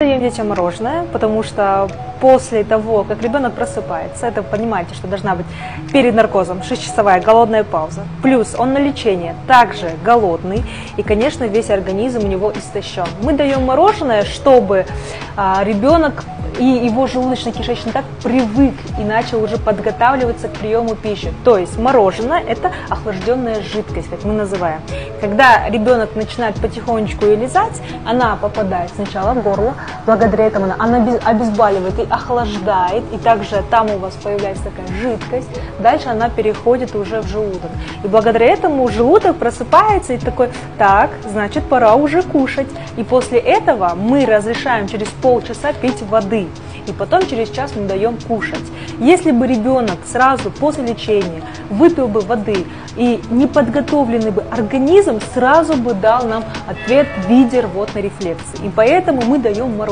даем детям мороженое, потому что после того, как ребенок просыпается, это понимаете, что должна быть перед наркозом 6-часовая голодная пауза, плюс он на лечение также голодный, и, конечно, весь организм у него истощен. Мы даем мороженое, чтобы а, ребенок и его желудочно-кишечный так привык и начал уже подготавливаться к приему пищи. То есть мороженое – это охлажденная жидкость, как мы называем. Когда ребенок начинает потихонечку ее лизать, она попадает сначала в горло, благодаря этому она, она обез- обезболивает и охлаждает, и также там у вас появляется такая жидкость, дальше она переходит уже в желудок. И благодаря этому желудок просыпается и такой, так, значит, пора уже кушать. И после этого мы разрешаем через полчаса пить воды. И потом через час мы даем кушать. Если бы ребенок сразу после лечения выпил бы воды и неподготовленный бы организм сразу бы дал нам ответ в виде рвотной рефлекции. И поэтому мы даем мороженое.